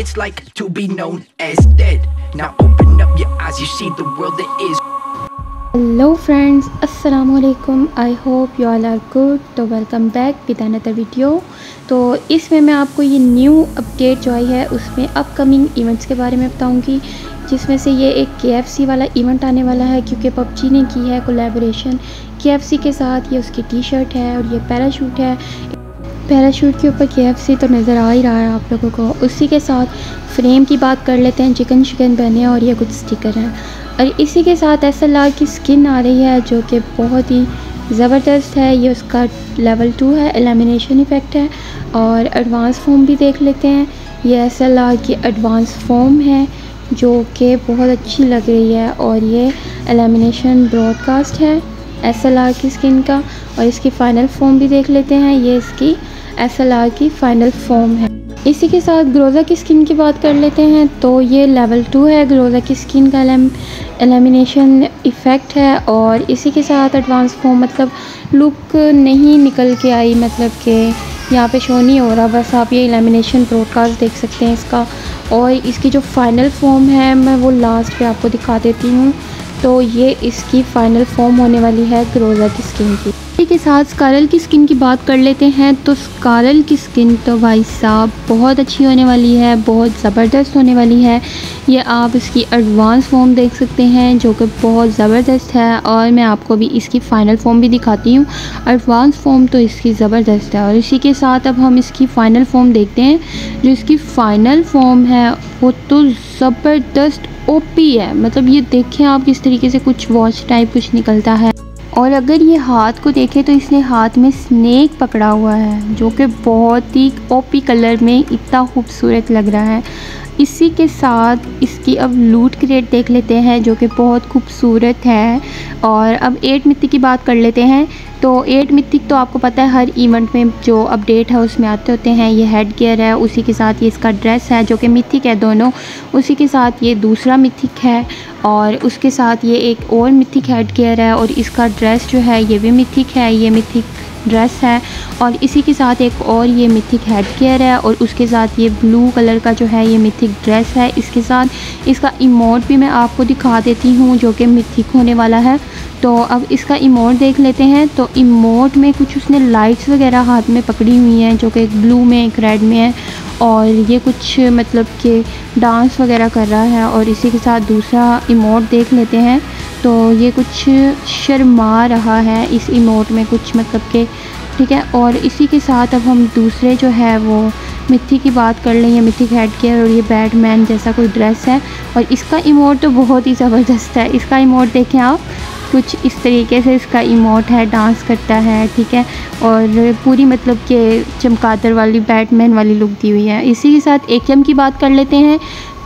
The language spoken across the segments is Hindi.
it's like to be known as dead. Now open up your eyes, you see the world that is. Hello friends अस्सलाम वालेकुम I hope you all are good तो welcome back with another video तो इसमें मैं आपको ये न्यू अपडेट जो आई है उसमें अपकमिंग इवेंट्स के बारे में बताऊँगी जिसमें से ये एक के वाला इवेंट आने वाला है क्योंकि पबजी ने की है कोलेबोरेशन के के साथ ये उसकी टी शर्ट है और ये पैराशूट है। पैराशूट के ऊपर के तो नज़र आ ही रहा है आप लोगों को। उसी के साथ फ्रेम की बात कर लेते हैं, चिकन चिकन बने और ये कुछ स्टिकर हैं। और इसी के साथ एस की स्किन आ रही है, जो कि बहुत ही ज़बरदस्त है। ये उसका लेवल टू है एलिमिनेशन इफ़ेक्ट है। और एडवांस फॉर्म भी देख लेते हैं। ये एस की एडवांस फॉर्म है, जो कि बहुत अच्छी लग रही है। और ये एलिमिनेशन ब्रॉडकास्ट है एस की स्किन का। और इसकी फ़ाइनल फॉर्म भी देख लेते हैं। ये इसकी एस एल की फ़ाइनल फॉर्म है। इसी के साथ ग्रोज़ा की स्किन की बात कर लेते हैं तो ये लेवल टू है। ग्रोज़ा की स्किन का एलिमिनेशन इफ़ेक्ट है और इसी के साथ एडवांस फॉर्म मतलब लुक नहीं निकल के आई मतलब कि यहाँ पे शो नहीं हो रहा। बस आप ये एलिमिनेशन ब्रॉडकास्ट देख सकते हैं इसका। और इसकी जो फ़ाइनल फॉर्म है, मैं वो लास्ट पे आपको दिखा देती हूँ। तो ये इसकी फ़ाइनल फॉर्म होने वाली है ग्रोज़ा की स्किन की। के साथ स्कारल की स्किन की बात कर लेते हैं तो स्कारल की स्किन तो भाई साहब बहुत अच्छी होने वाली है, बहुत ज़बरदस्त होने वाली है। ये आप इसकी एडवांस फॉर्म देख सकते हैं, जो कि बहुत ज़बरदस्त है, और मैं आपको भी इसकी फ़ाइनल फॉर्म भी दिखाती हूँ। एडवांस फॉर्म तो इसकी ज़बरदस्त है, और इसी के साथ अब हम इसकी फ़ाइनल फॉर्म देखते हैं। जो इसकी फ़ाइनल फॉर्म है, वो तो ज़बरदस्त ओपी है मतलब ये देखें आप किस तरीके से कुछ वॉच टाइप कुछ निकलता है। और अगर ये हाथ को देखें तो इसने हाथ में स्नैक पकड़ा हुआ है, जो कि बहुत ही ओपी कलर में इतना खूबसूरत लग रहा है। इसी के साथ इसकी अब लूट क्रेट देख लेते हैं, जो कि बहुत खूबसूरत है। और अब एट मिट्टी की बात कर लेते हैं तो एट मिथिक तो आपको पता है, हर इवेंट में जो अपडेट है, उसमें आते होते हैं। ये हेड गेयर है, उसी के साथ ये इसका ड्रेस है, जो कि मिथिक है दोनों। उसी के साथ ये दूसरा मिथिक है, और उसके साथ ये एक और मिथिक हेड गेयर है, और इसका ड्रेस जो है, ये भी मिथिक है। ये मिथिक ड्रेस है और इसी के साथ एक और ये मिथिक हेड केयर है और उसके साथ ये ब्लू कलर का जो है ये मिथिक ड्रेस है। इसके साथ इसका इमोट भी मैं आपको दिखा देती हूँ जो कि मिथिक होने वाला है। तो अब इसका इमोट देख लेते हैं। तो इमोट में कुछ उसने लाइट्स वगैरह हाथ में पकड़ी हुई हैं जो कि एक ब्लू में, एक रेड में है और ये कुछ मतलब कि डांस वगैरह कर रहा है और इसी के साथ दूसरा इमोट देख लेते हैं। तो ये कुछ शर्मा रहा है इस इमोट में कुछ मतलब के, ठीक है? और इसी के साथ अब हम दूसरे जो है वो मिट्टी की बात कर लें ये मिट्टी हेड केयर और ये बैटमैन जैसा कोई ड्रेस है। और इसका इमोट तो बहुत ही ज़बरदस्त है। इसका इमोट देखें आप, कुछ इस तरीके से इसका इमोट है डांस करता है, ठीक है? और पूरी मतलब कि चमकादर वाली बैटमैन वाली लुक दी हुई है। इसी के साथ ए की बात कर लेते हैं।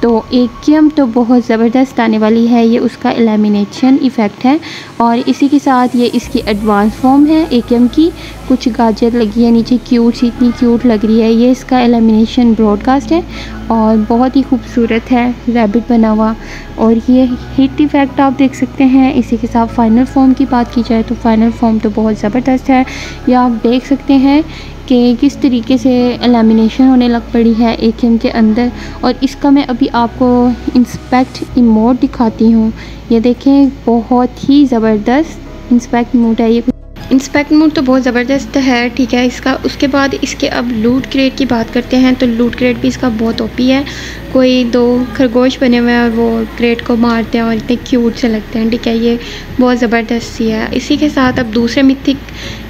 तो एक तो बहुत ज़बरदस्त आने वाली है, ये उसका एलिमिनेशन इफ़ेक्ट है और इसी के साथ ये इसकी एडवांस फॉर्म है एक की। कुछ गाजर लगी है नीचे क्यूट सी, इतनी क्यूट लग रही है। ये इसका एलिमिनेशन ब्रॉडकास्ट है और बहुत ही खूबसूरत है रैबिट बना हुआ। और ये हीट इफ़ेक्ट आप देख सकते हैं। इसी के साथ फ़ाइनल फॉर्म की बात की जाए तो फ़ाइनल फॉर्म तो बहुत ज़बरदस्त है। ये आप देख सकते हैं कि किस तरीके से एलिमिनेशन होने लग पड़ी है ए के अंदर। और इसका मैं अभी आपको इंस्पेक्ट इमोट दिखाती हूँ। ये देखें, बहुत ही ज़बरदस्त इंस्पेक्ट मोड है ये। इंस्पेक्ट मूड तो बहुत ज़बरदस्त है, ठीक है, इसका, उसके बाद इसके अब लूट क्रेट की बात करते हैं तो लूट क्रेट भी इसका बहुत ओपी है। कोई दो खरगोश बने हुए हैं और वो क्रेट को मारते हैं और इतने क्यूट से लगते हैं, ठीक है? ये बहुत ज़बरदस्त सी है। इसी के साथ अब दूसरे मिथिक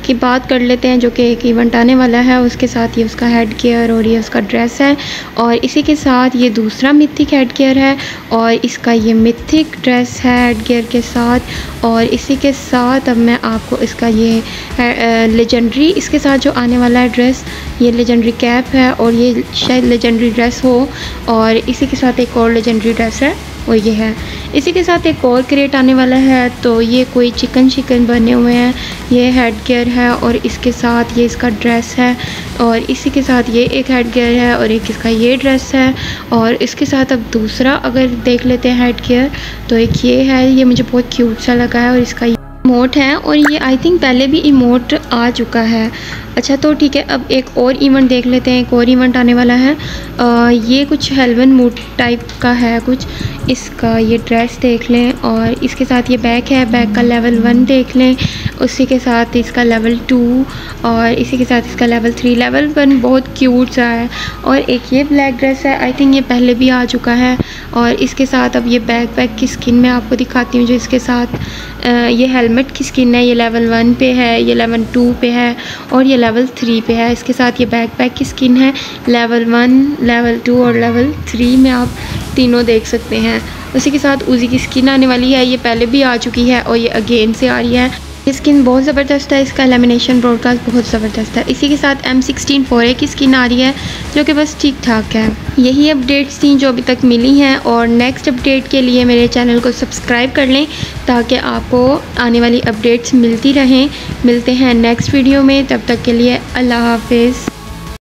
की बात कर लेते हैं, जो कि एक इवेंट आने वाला है। उसके साथ ये उसका हेड केयर और ये उसका ड्रेस है और इसी के साथ ये दूसरा मिथिक हेड केयर है और इसका ये मिथिक ड्रेस है हेड केयर के साथ और इसी के साथ अब मैं आपको इसका ये लेजेंडरी इसके साथ जो आने वाला है ड्रेस ये लेजेंडरी कैप है और ये शायद लेजेंडरी ड्रेस हो और इसी के साथ एक और लेजेंडरी ड्रेस है, वो ये है। इसी के साथ एक और क्रेट आने वाला है तो ये कोई चिकन चिकन बने हुए हैं, ये हेड गेयर है और इसके साथ ये इसका ड्रेस है और इसी के साथ ये एक हेड गेयर है और एक इसका ये ड्रेस है और इसके साथ अब दूसरा अगर देख लेते हैं हेड गेयर तो एक ये है, ये मुझे बहुत क्यूट सा लगा है और इसका इमोट है और ये आई थिंक पहले भी इमोट आ चुका है। अच्छा तो ठीक है अब एक और इवेंट देख लेते हैं एक और इवेंट आने वाला है। आ, ये कुछ हेलवन मूड टाइप का है कुछ। इसका ये ड्रेस देख लें और इसके साथ ये बैग है बैग का लेवल वन देख लें। उसी के साथ इसका लेवल टू और इसी के साथ इसका लेवल थ्री लेवल वन बहुत क्यूट सा है और एक ये ब्लैक ड्रेस है आई थिंक ये पहले भी आ चुका है। और इसके साथ अब ये बैग बैग की स्किन मैं आपको दिखाती हूँ जो इसके साथ ये हेलमेट की स्किन है ये लेवल वन पे है ये लेवल टू पे है और ये लेवल थ्री पे है। इसके साथ ये बैक पैक की स्किन है। लेवल वन लेवल टू और लेवल थ्री में आप तीनों देख सकते हैं। उसी के साथ उसी की स्किन आने वाली है। ये पहले भी आ चुकी है और ये अगेन से आ रही है। ये स्किन बहुत ज़बरदस्त है, इसका लेमिनेशन ब्रॉडकास्ट बहुत ज़बरदस्त है। इसी के साथ एम सिक्सटीन फोर ए की स्किन आ रही है, जो कि बस ठीक ठाक है। यही अपडेट्स थी जो अभी तक मिली हैं, और नेक्स्ट अपडेट के लिए मेरे चैनल को सब्सक्राइब कर लें, ताकि आपको आने वाली अपडेट्स मिलती रहें। मिलते हैं नेक्स्ट वीडियो में, तब तक के लिए अल्लाह हाफिज़।